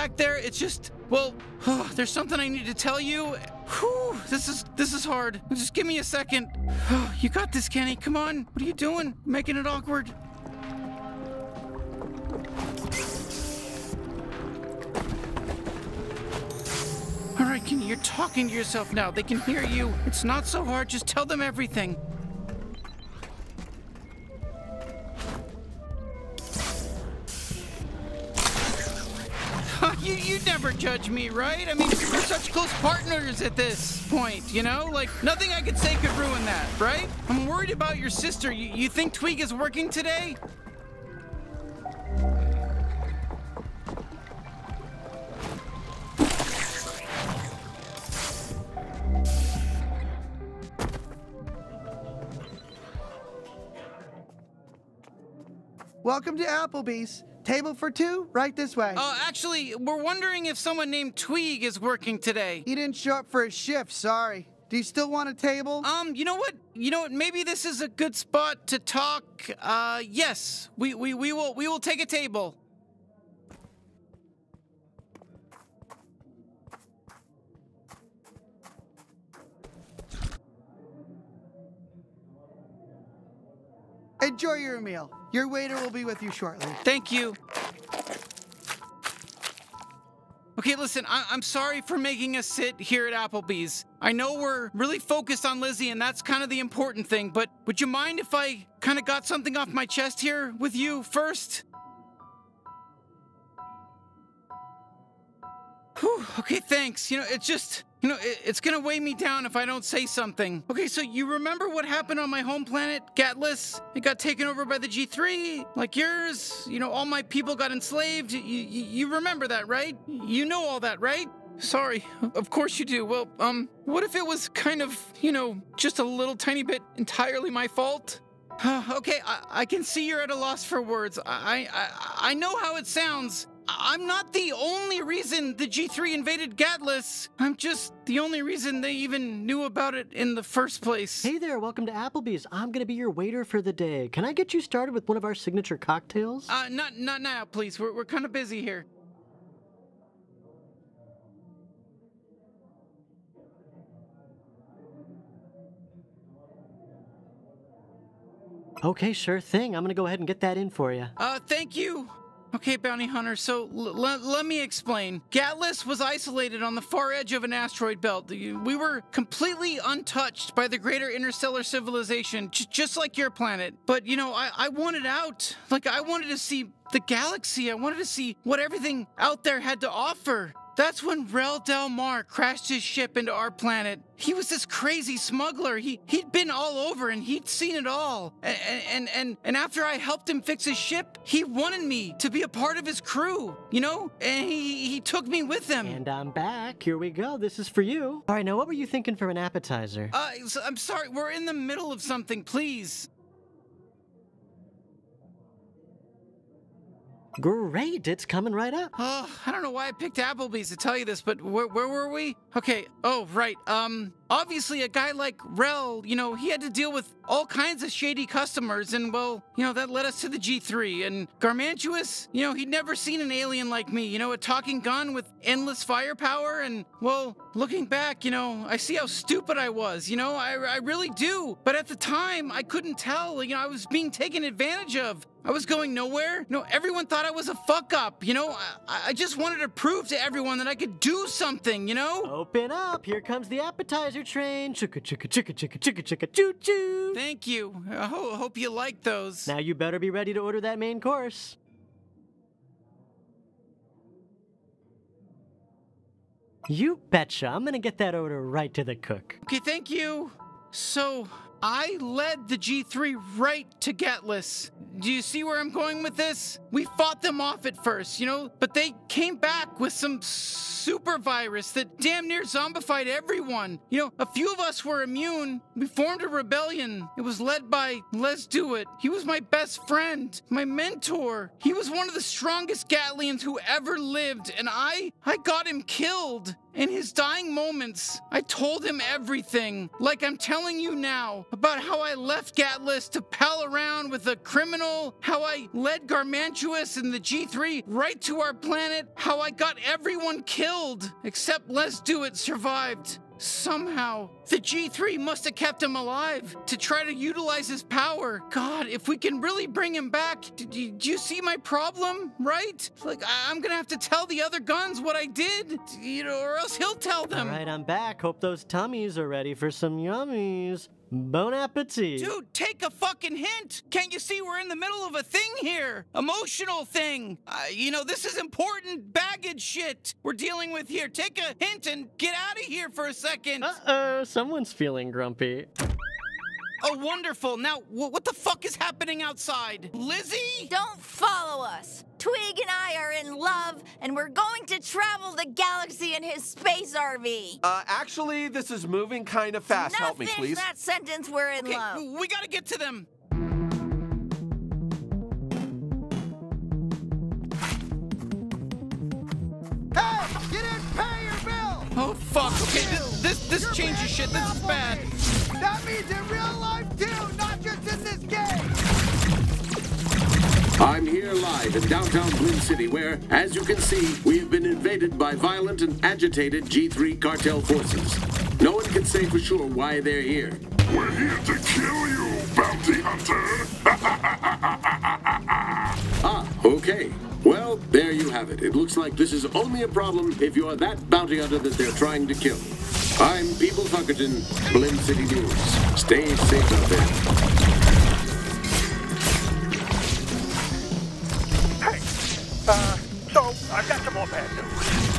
back there. It's just, well, there's something I need to tell you. Whew, this is this is hard. Just give me a second. Oh, you got this, Kenny. Come on. What are you doing? Making it awkward. All right, Kenny, you're talking to yourself now. They can hear you. It's not so hard. Just tell them everything. Judge me, right? I mean, we're such close partners at this point, you know? Like, nothing I could say could ruin that, right? I'm worried about your sister. You, you think Tweeg is working today? Welcome to Applebee's. Table for two, right this way. Uh, actually, we're wondering if someone named Tweeg is working today. he didn't show up for his shift, sorry. Do you still want a table? Um, you know what? You know what? Maybe this is a good spot to talk. Uh, yes, we we, we will we will take a table. Enjoy your meal. Your waiter will be with you shortly. Thank you. Okay, listen, I- I'm sorry for making us sit here at Applebee's. I know we're really focused on Lizzie, and that's kind of the important thing, but would you mind if I kind of got something off my chest here with you first? Whew, okay, thanks. You know, it's just, you know, it, it's gonna weigh me down if I don't say something. Okay, so you remember what happened on my home planet, Gatlas? It got taken over by the G3, like yours. You know, all my people got enslaved. You, you, you remember that, right? You know all that, right? Sorry, of course you do. Well, um, what if it was kind of, you know, just a little tiny bit entirely my fault? okay, I, I can see you're at a loss for words. I, I I know how it sounds. I'm not the only reason the G3 invaded Gatlas. I'm just the only reason they even knew about it in the first place. Hey there, welcome to Applebee's. I'm gonna be your waiter for the day. Can I get you started with one of our signature cocktails? Uh, not not now, please. We're we're kind of busy here. Okay, sure thing. I'm gonna go ahead and get that in for you. Uh, thank you. Okay, bounty hunter. So let me explain. Gatlas was isolated on the far edge of an asteroid belt. We were completely untouched by the greater interstellar civilization, just like your planet. But you know, I-, I wanted out. Like I wanted to see the galaxy. I wanted to see what everything out there had to offer. That's when Rel Del Mar crashed his ship into our planet. He was this crazy smuggler. He he'd been all over and he'd seen it all. And and and, and after I helped him fix his ship, he wanted me to be a part of his crew. You know, and he he took me with him. And I'm back. Here we go. This is for you. All right, now what were you thinking for an appetizer? uh, I'm sorry. We're in the middle of something. Please. Great, it's coming right up. Oh, I don't know why I picked Applebee's to tell you this, but where, where were we? Okay. Oh, right. Um, obviously, a guy like Rel, you know, he had to deal with all kinds of shady customers, and well, you know, that led us to the G3. And Garmantuous, you know, he'd never seen an alien like me, you know, a talking gun with endless firepower. And well, looking back, you know, I see how stupid I was, you know, I, I really do. But at the time, I couldn't tell, you know, I was being taken advantage of. I was going nowhere. No, everyone thought I was a fuck up. You know, I, I just wanted to prove to everyone that I could do something. You know. Open up. Here comes the appetizer train. Chicka chicka chicka chicka chicka chicka choo choo. Thank you. I ho- hope you like those. Now you better be ready to order that main course. You betcha. I'm gonna get that order right to the cook. Okay, thank you. So I led the G3 right to Gatlas. Do you see where I'm going with this? We fought them off at first, you know, but they came back with some super virus that damn near zombified everyone. You know, a few of us were immune. We formed a rebellion. It was led by Lezduit. He was my best friend, my mentor. He was one of the strongest Gatlians who ever lived, and I I got him killed. In his dying moments, I told him everything, like I'm telling you now, about how I left Gatlas to pal around with a criminal, how I led Garmantuous and the G3 right to our planet, how I got everyone killed, except Lezduit survived. Somehow, the G3 must have kept him alive to try to utilize his power. God, if we can really bring him back, do, do you see my problem, right? Like, I- I'm gonna have to tell the other guns what I did, you know, or else he'll tell them. right, I'm back. Hope those tummies are ready for some yummies. Bon appetit. Dude, take a fucking hint. Can't you see we're in the middle of a thing here? Emotional thing. Uh, you know, this is important baggage shit we're dealing with here. Take a hint and get out of here for a second. Uh-oh, someone's feeling grumpy. Oh, wonderful. Now, wh- what the fuck is happening outside? Lizzie? Don't follow us. Tweeg and I are in love, and we're going to travel the galaxy in his space RV. Uh, actually, this is moving kind of fast. now Help me, finish please. that sentence. We're in Okay, love. we gotta get to them. Hey, you didn't pay your bill! Oh, fuck. Okay, this, this, this changes shit. This is bad. me. That means in real live in downtown Blim City, where, as you can see, we have been invaded by violent and agitated G3 cartel forces. No one can say for sure why they're here. We're here to kill you, bounty hunter! Ah, okay. Well, there you have it. It looks like this is only a problem if you're that bounty hunter that they're trying to kill. I'm People Fuckerton, Blim City News. Stay safe out there.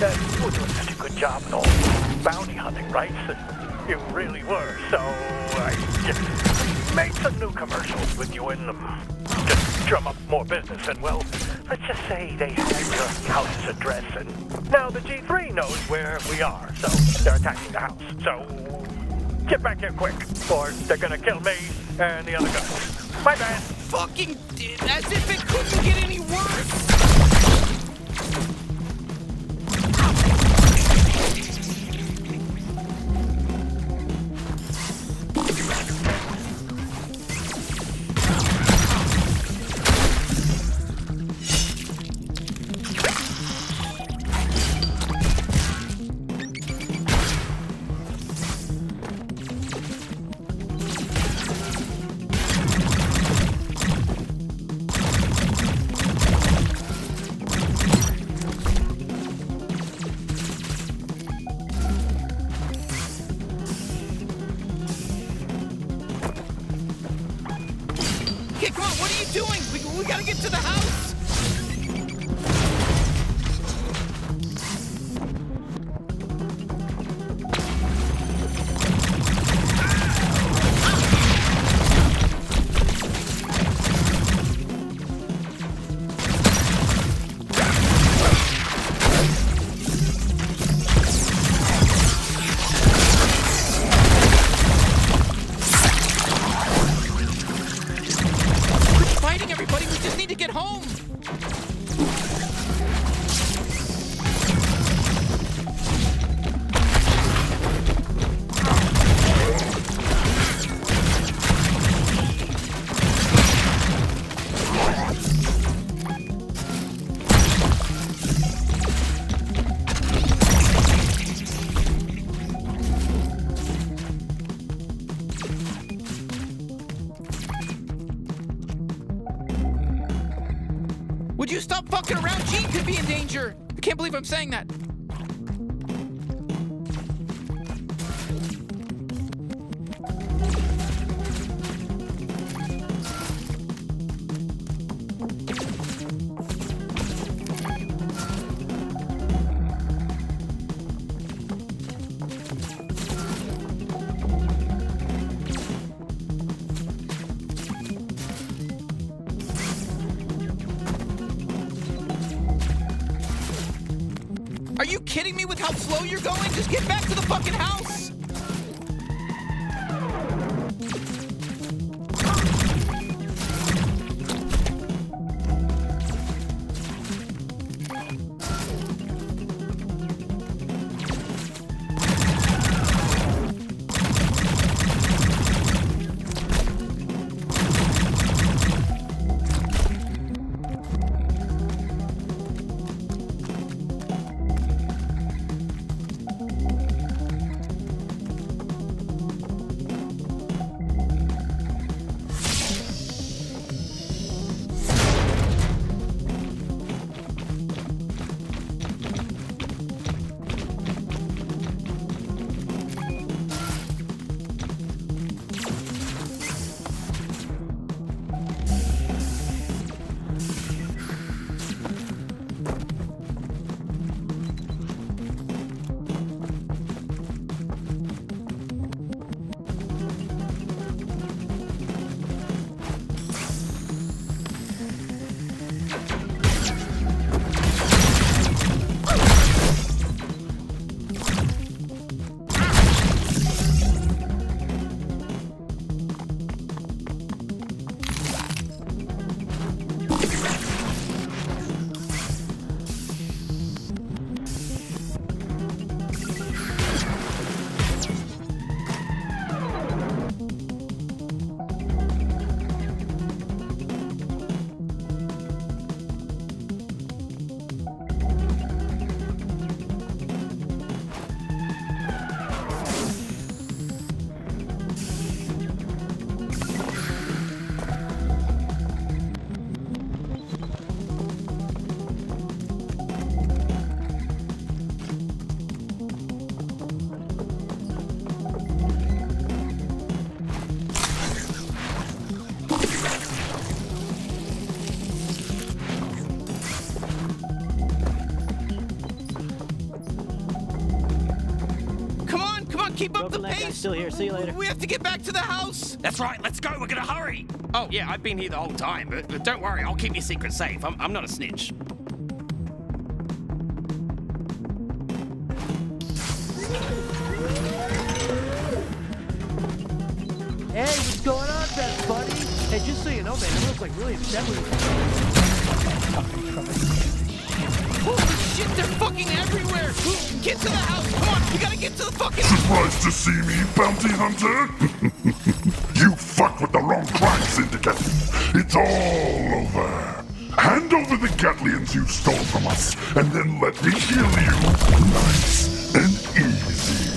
Uh, you were doing such a good job and all bounty hunting, right? You really were. So I just made some new commercials with you in them. Just drum up more business and well, let's just say they have your house's address and now the G3 knows where we are. So they're attacking the house. So get back here quick or they're gonna kill me and the other guys. My bad. Fucking. As if it couldn't get any worse. On. What are you doing? We, we gotta get to the house. Would you stop fucking around? Gene could be in danger. I can't believe I'm saying that. Are you kidding me with how slow you're going? Just get back to the fucking house. Keep up the Broken pace. still here. See you later. We have to get back to the house. That's right, let's go, we're gonna hurry! Oh, yeah, I've been here the whole time, but, but don't worry, I'll keep your secret safe. I'm, I'm not a snitch. Hey, what's going on, best buddy? Hey, just so you know, man, everyone's like really upset with Holy shit, they're fucking everywhere. Get to the house. Come on, we gotta get to the fucking. Surprised to see me, bounty hunter? you fuck with the wrong crime syndicate. It's all over. Hand over the Gatlians you stole from us, and then let me kill you. Nice and easy.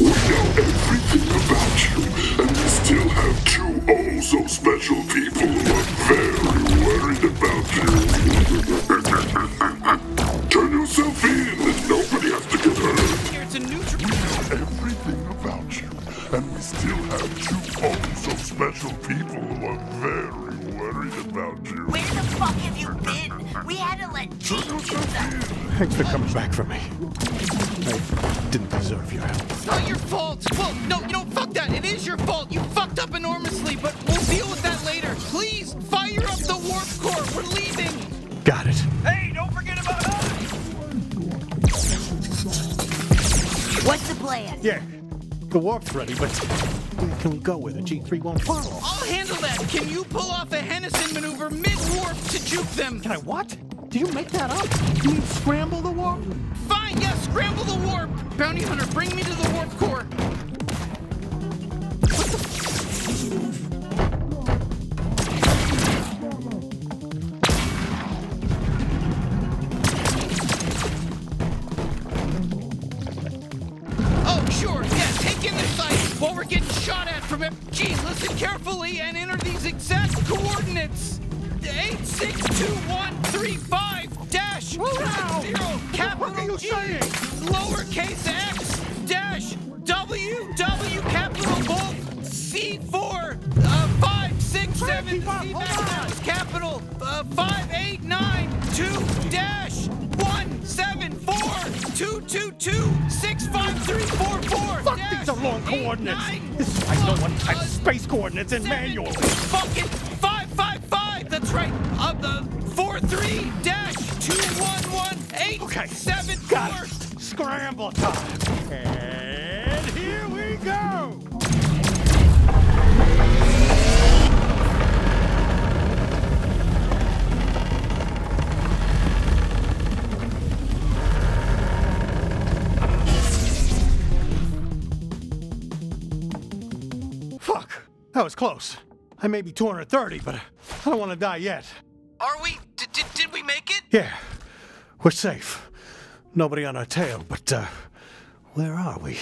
We know everything about you, and we still have two oh so special people who are have two oh so special people who are very worried about you. Where the fuck have you been? We had to let Gene do that. Thanks for coming back for me. I didn't deserve your help. The warp's ready, but where can we go with the G3 won't follow? I'll handle that. Can you pull off a Hennison maneuver mid-warp to juke them? Can I what? Did you make that up? You mean scramble the warp? Fine, yes, scramble the warp. Bounty hunter, bring me to the warp core. And enter these exact coordinates. 862135 dash zero. Capital G lowercase x dash W W capital bold C4 uh, 567 C capital uh, 5892 dash 174 222 65344 Fuck, these are long coordinates. This is why no one types space coordinates in manuals. Fucking 555! That's right! Of the 43 dash 2118 Okay, seven got four. it. Scramble time. And that was close. I may be 230, but I don't want to die yet. Are we? Did, did, did we make it? Yeah, we're safe. Nobody on our tail, but, uh, where are we?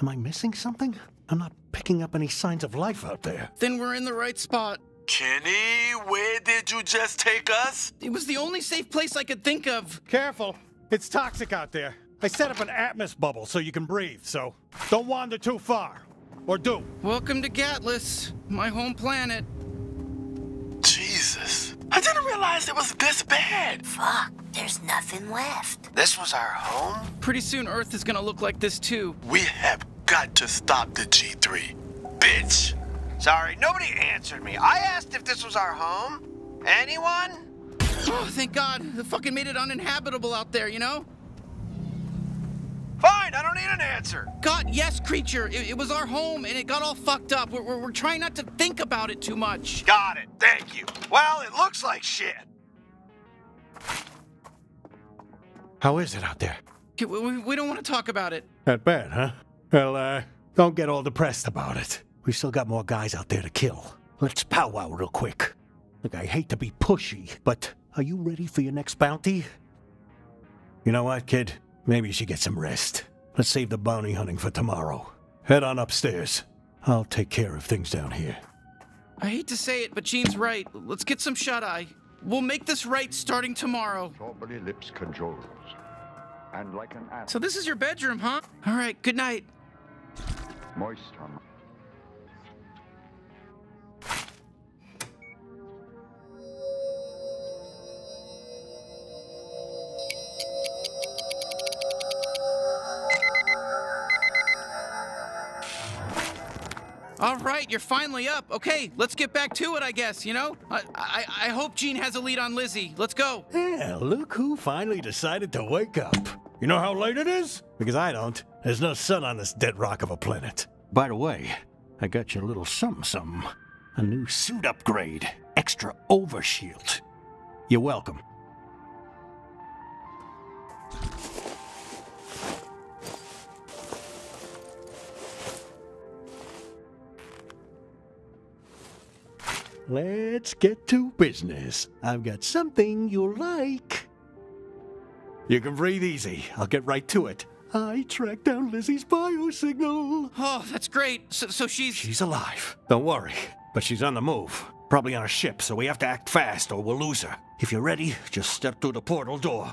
Am I missing something? I'm not picking up any signs of life out there. Then we're in the right spot. Kenny, where did you just take us? It was the only safe place I could think of. Careful, it's toxic out there. I set up an atmos bubble so you can breathe, so don't wander too far. Or do. Welcome to Gatlas, my home planet. Jesus. I didn't realize it was this bad. Fuck, there's nothing left. This was our home? Pretty soon Earth is gonna look like this too. We have got to stop the G3. Bitch. Sorry, nobody answered me. I asked if this was our home. Anyone? Oh, thank God. They fucking made it uninhabitable out there, you know? Fine, I don't need an answer. God, yes, creature. It, it was our home and it got all fucked up. We're, we're, we're trying not to think about it too much. Got it. Thank you. Well, it looks like shit. How is it out there? We, we, we don't want to talk about it. That bad, huh? Well, uh, don't get all depressed about it. We still got more guys out there to kill. Let's powwow real quick. Look, I hate to be pushy, but are you ready for your next bounty? You know what, kid? Maybe you should get some rest. Let's save the bounty hunting for tomorrow. Head on upstairs. I'll take care of things down here. I hate to say it, but Gene's right. Let's get some shut eye. We'll make this right starting tomorrow. Strawberry lips cajoles. And like an So this is your bedroom, huh? All right, good night. moist on All right, you're finally up. Okay, let's get back to it, I guess, you know? I, I, I hope Gene has a lead on Lizzie. Let's go. Yeah, look who finally decided to wake up. You know how late it is? Because I don't. There's no sun on this dead rock of a planet. By the way, I got you a little something something. A new suit upgrade. Extra overshield. You're welcome. Let's get to business. I've got something you'll like. You can breathe easy. I'll get right to it. I tracked down Lizzie's biosignal. Oh, that's great. So, so she's. She's alive. Don't worry. But she's on the move. Probably on a ship, so we have to act fast or we'll lose her. If you're ready, just step through the portal door.